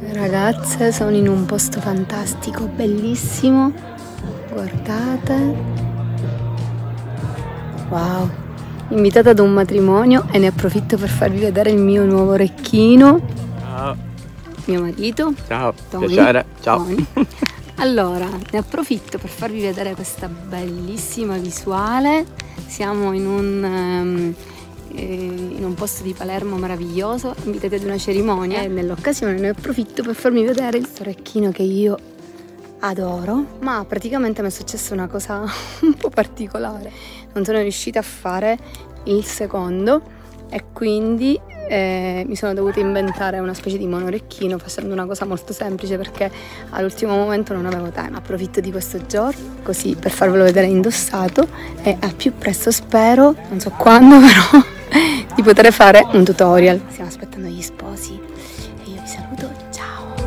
Ragazze, sono in un posto fantastico, bellissimo. Guardate. Wow. Invitata ad un matrimonio e ne approfitto per farvi vedere il mio nuovo orecchino. Ciao. Mio marito. Ciao. Tony. Piacere. Ciao. Tony. Allora, ne approfitto per farvi vedere questa bellissima visuale. Siamo in un, eh, in un posto di Palermo meraviglioso, invitati ad una cerimonia e nell'occasione ne approfitto per farvi vedere il orecchino che io adoro, ma praticamente mi è successa una cosa un po' particolare. Non sono riuscita a fare il secondo e quindi eh, mi sono dovuta inventare una specie di monorecchino facendo una cosa molto semplice perché all'ultimo momento non avevo tempo. Approfitto di questo giorno così per farvelo vedere indossato e al più presto spero, non so quando però, poter fare un tutorial. Stiamo aspettando gli sposi e io vi saluto, ciao!